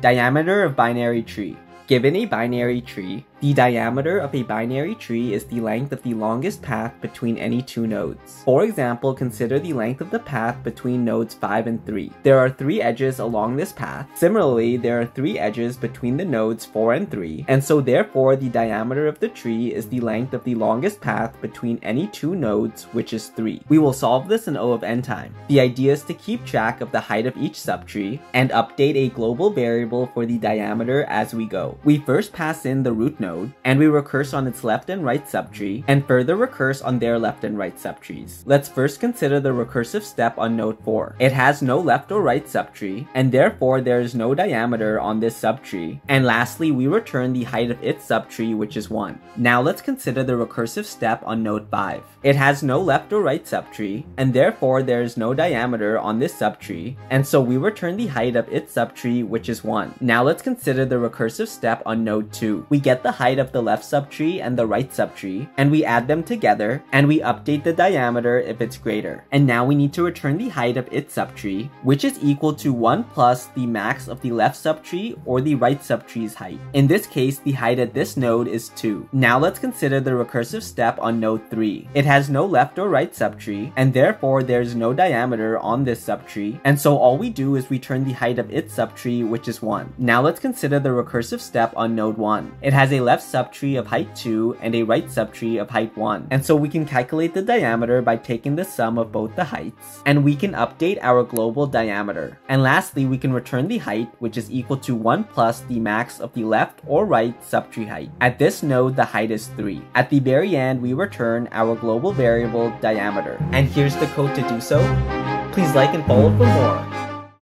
Diameter of binary tree. Given a binary tree, the diameter of a binary tree is the length of the longest path between any two nodes. For example, consider the length of the path between nodes 5 and 3. There are 3 edges along this path. Similarly, there are 3 edges between the nodes 4 and 3, and so therefore the diameter of the tree is the length of the longest path between any two nodes, which is 3. We will solve this in O of n time. The idea is to keep track of the height of each subtree and update a global variable for the diameter as we go. We first pass in the root node node, and we recurse on its left and right subtree, and further recurse on their left and right subtrees. Let's first consider the recursive step on node 4. It has no left or right subtree, and therefore there is no diameter on this subtree. And lastly, we return the height of its subtree, which is 1. Now let's consider the recursive step on node 5. It has no left or right subtree, and therefore there is no diameter on this subtree, and so we return the height of its subtree, which is 1. Now let's consider the recursive step on node 2. We get the height of the left subtree and the right subtree, and we add them together, and we update the diameter if it's greater. And now we need to return the height of its subtree, which is equal to 1 plus the max of the left subtree or the right subtree's height. In this case, the height at this node is 2. Now let's consider the recursive step on node 3. It has no left or right subtree, and therefore there's no diameter on this subtree, and so all we do is return the height of its subtree, which is 1. Now let's consider the recursive step on node 1. It has a left subtree of height 2 and a right subtree of height 1. And so we can calculate the diameter by taking the sum of both the heights, and we can update our global diameter. And lastly, we can return the height, which is equal to 1 plus the max of the left or right subtree height. At this node, the height is 3. At the very end, we return our global variable diameter. And here's the code to do so. Please like and follow for more.